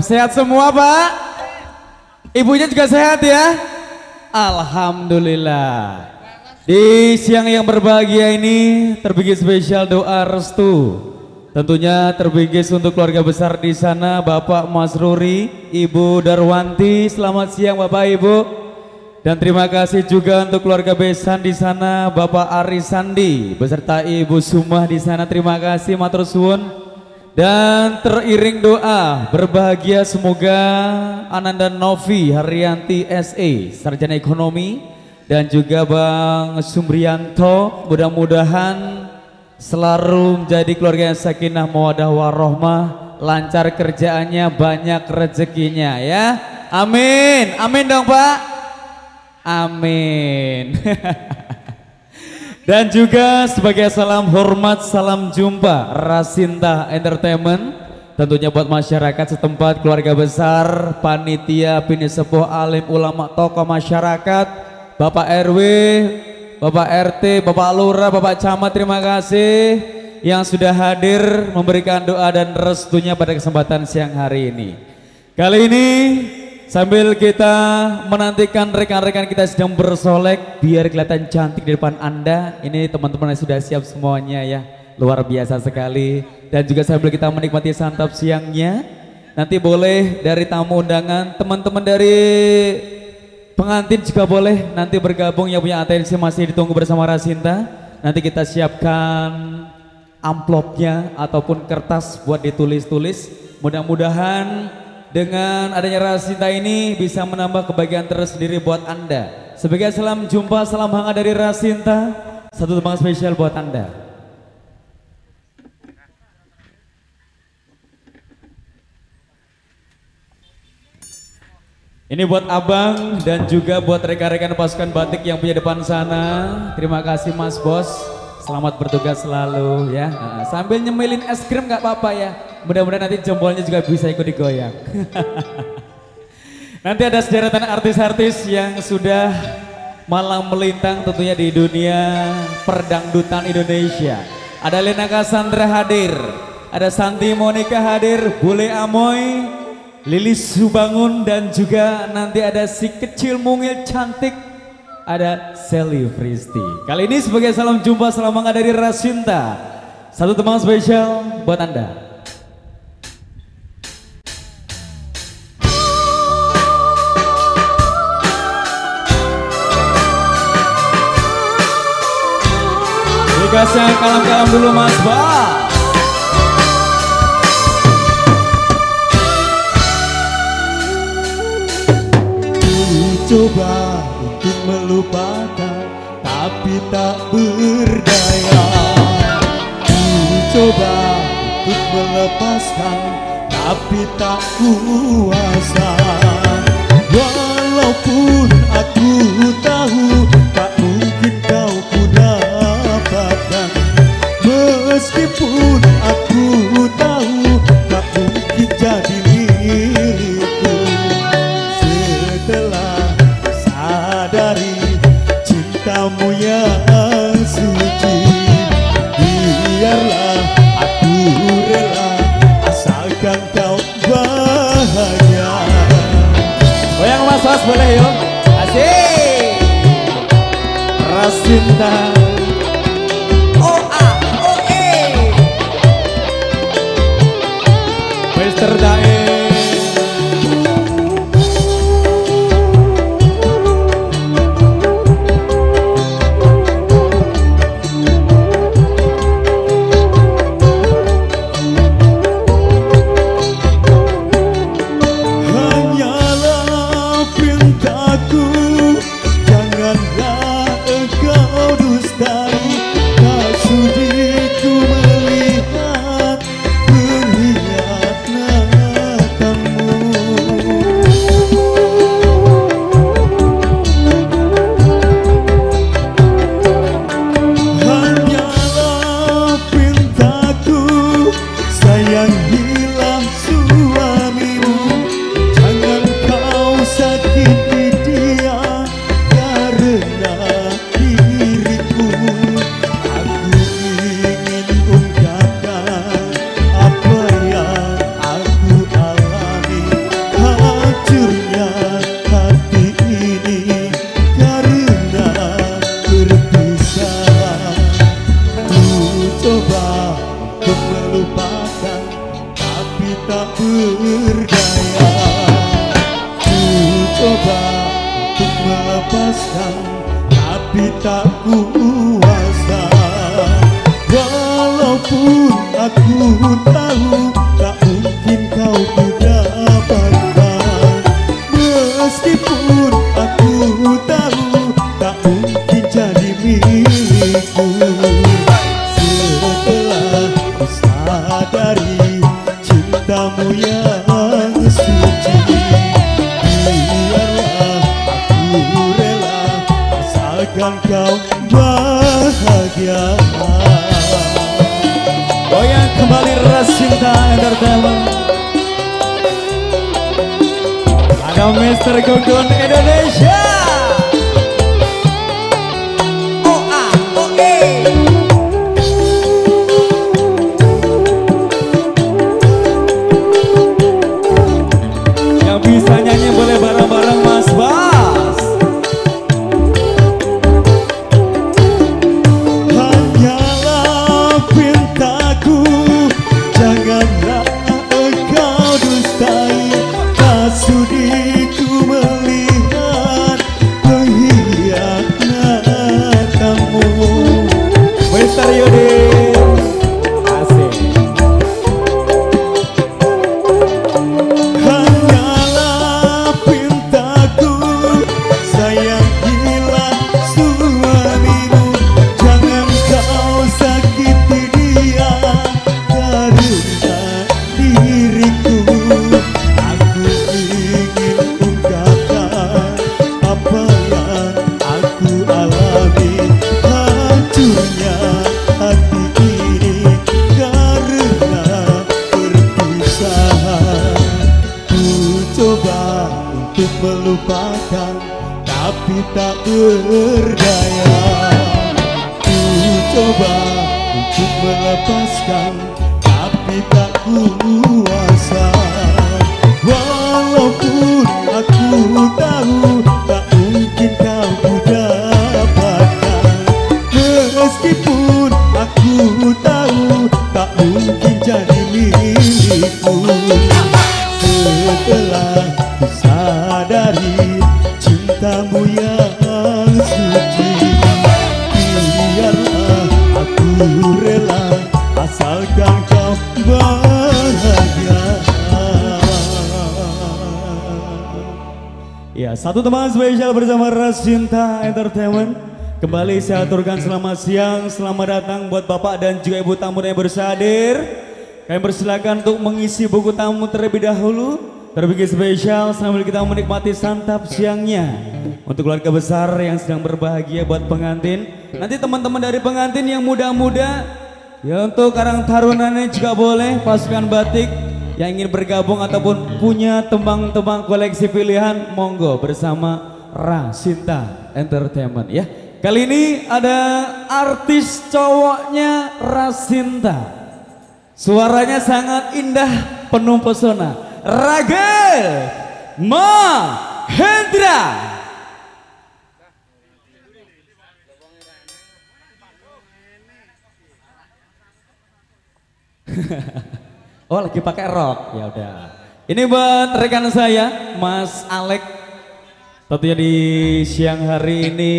Sehat semua Pak? Ibunya juga sehat ya? Alhamdulillah. Di siang yang berbahagia ini terbingis spesial doa restu. Tentunya terbingis untuk keluarga besar di sana Bapak Mas Ruri, Ibu Darwanti. Selamat siang Bapak Ibu. Dan terima kasih juga untuk keluarga besan di sana Bapak Ari Sandi beserta Ibu Sumah di sana. Terima kasih matur suwun. Dan teriring doa berbahagia semoga Ananda Novi Haryanti SE Sarjana Ekonomi dan juga Bang Sumrianto mudah-mudahan selalu menjadi keluarga yang sakinah mawadah warohmah lancar kerjaannya banyak rezekinya ya. Amin. Amin dong pak. Amin Dan juga sebagai salam hormat, salam jumpa Rasinta Entertainment. Tentunya buat masyarakat setempat, keluarga besar, panitia, pini sepuh, alim, ulama, tokoh masyarakat. Bapak RW, Bapak RT, Bapak Lurah, Bapak Camat terima kasih Yang sudah hadir memberikan doa dan restunya pada kesempatan siang hari ini. Kali ini Sambil kita menantikan rekan-rekan kita sedang bersolek biar kelihatan cantik di depan Anda. Ini teman-teman yang sudah siap semuanya ya. Luar biasa sekali. Dan juga sambil kita menikmati santap siangnya. Nanti boleh dari tamu undangan, teman-teman dari pengantin juga boleh nanti bergabung yang punya atensi masih ditunggu bersama Rasinta. Nanti kita siapkan amplopnya ataupun kertas buat ditulis-tulis. Mudah-mudahan dengan adanya Rasinta ini bisa menambah kebahagiaan tersendiri buat Anda. Sebagai salam jumpa, salam hangat dari Rasinta, satu tembang spesial buat Anda. Ini buat abang dan juga buat rekan-rekan pasukan batik yang punya depan sana. Terima kasih Mas Bos. Selamat bertugas selalu ya. sambil nyemilin es krim nggak apa-apa ya. Mudah-mudahan nanti jempolnya juga bisa ikut digoyang. nanti ada sederetan artis-artis yang sudah malang melintang tentunya di dunia perdangdutan Indonesia. Ada Lena Cassandra hadir, ada Santi Monica hadir, Bule Amoy, Lilis Subangun dan juga nanti ada si kecil mungil cantik ada Sally Fristi. Kali ini sebagai salam jumpa salam dari Rasinta. Satu teman spesial buat Anda. Tugasnya kalam-kalam dulu Mas Bas. Coba tapi tak berdaya. Ku coba untuk melepaskan tapi tak kuasa. Walaupun aku tahu Malay. Berdaya Ku coba untuk melepaskan Tapi tak kuasa. Walaupun aku tahu kembali Rasinta Entertainment Ada Mr. Gugun Indonesia Tapi tak berdaya. Ku coba untuk melepaskan Tapi tak kuasa. Walaupun aku tahu Tak mungkin kau ku dapatkan. Meskipun aku tahu Tak mungkin jadi milikku rela Asalkan kau bahagia Ya, satu teman spesial bersama Rasinta Entertainment. Kembali saya aturkan selamat siang, selamat datang buat Bapak dan juga Ibu tamu yang bersadir. Kami persilakan untuk mengisi buku tamu terlebih dahulu. Terbikin spesial sambil kita menikmati santap siangnya. Untuk keluarga besar yang sedang berbahagia buat pengantin. Nanti teman-teman dari pengantin yang muda-muda, ya untuk Karang Tarunanya juga boleh, pasukan batik yang ingin bergabung ataupun punya tembang-tembang koleksi pilihan monggo bersama Rasinta Entertainment ya. Kali ini ada artis cowoknya Rasinta. Suaranya sangat indah, penuh pesona. Ragil Mahendra. Oh lagi pakai rok ya udah. Ini buat rekan saya Mas Alek. Tentunya di siang hari ini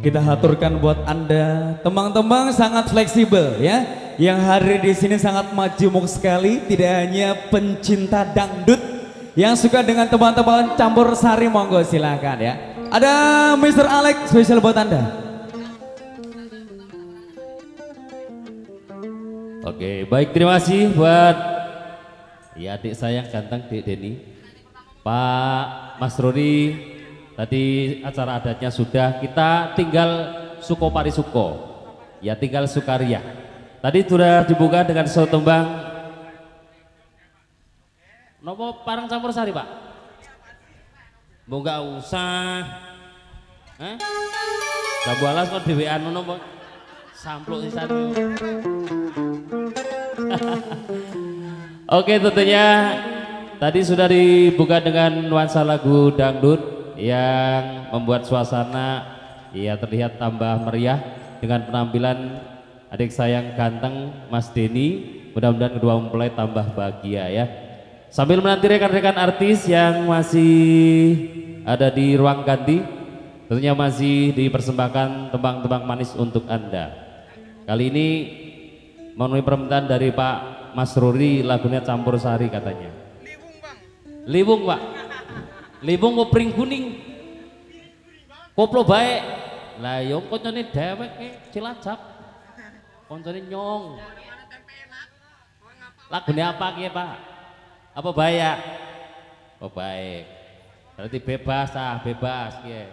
kita haturkan buat anda tembang-tembang sangat fleksibel ya. Yang hari di sini sangat majemuk sekali. Tidak hanya pencinta dangdut yang suka dengan tembang-tembang campur sari monggo silakan ya. Ada Mr. Alek spesial buat anda. Oke, baik terima kasih buat ya adik saya yang ganteng Dek Deni. Pak Mas Roni, tadi acara adatnya sudah, kita tinggal Suko Parisuko. Ya tinggal Sukaria. Tadi sudah dibuka dengan show tembang Nopo parang campur sari pak? Mau usah. Eh? Gak balas kok dewean nopo sampluk sisan. Oke tentunya tadi sudah dibuka dengan nuansa lagu dangdut yang membuat suasana ya terlihat tambah meriah dengan penampilan adik saya yang ganteng Mas Denny mudah-mudahan kedua mempelai tambah bahagia ya Sambil menanti rekan-rekan artis yang masih ada di ruang ganti, tentunya masih dipersembahkan tembang-tembang manis untuk Anda. Kali ini memenuhi permintaan dari Pak Mas Ruri lagunya campur sari katanya. Liwung Pak. Liwung mau pring kuning. Koplo baik. Lah yo koncone dewek e Cilacap. Koncone nyong. Lagunya apa ki Pak? Apa baik ya? Oh baik. Berarti bebas ah, bebas ki.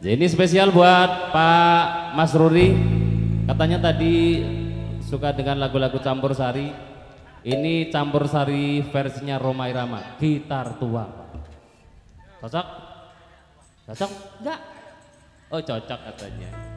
Jadi ini spesial buat Pak Mas Ruri. Katanya tadi suka dengan lagu-lagu campur sari. Ini campur sari versinya Roma Irama, gitar tua. Cocok? Cocok? Enggak? Oh cocok katanya.